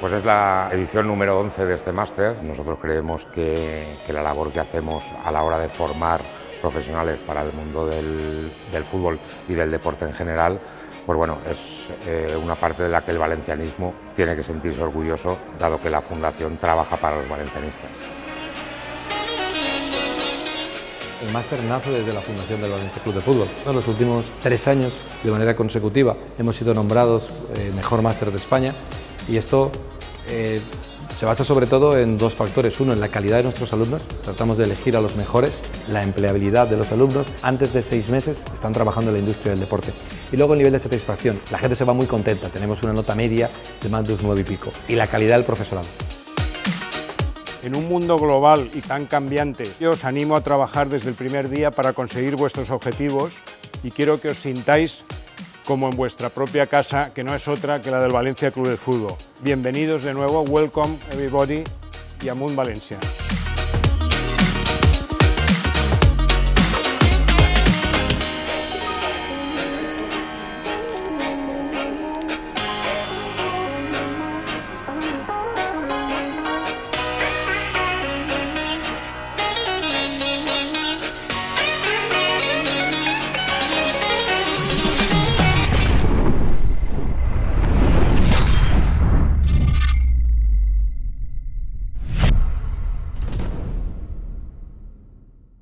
Pues es la edición número 11 de este máster. Nosotros creemos que, la labor que hacemos a la hora de formar profesionales para el mundo del, fútbol y del deporte en general, pues bueno, es eh, una parte de la que el valencianismo tiene que sentirse orgulloso, dado que la Fundación trabaja para los valencianistas. El máster nace desde la fundación del Valencia Club de Fútbol. En los últimos tres años, de manera consecutiva, hemos sido nombrados eh, mejor máster de España y esto eh, se basa sobre todo en dos factores. Uno, en la calidad de nuestros alumnos. Tratamos de elegir a los mejores, la empleabilidad de los alumnos. Antes de seis meses están trabajando en la industria del deporte. Y luego el nivel de satisfacción. La gente se va muy contenta. Tenemos una nota media de más de un nueve y pico. Y la calidad del profesorado. En un mundo global y tan cambiante, yo os animo a trabajar desde el primer día para conseguir vuestros objetivos y quiero que os sintáis como en vuestra propia casa, que no es otra que la del Valencia Club de Fútbol. Bienvenidos de nuevo, welcome everybody y Amunt Valencia.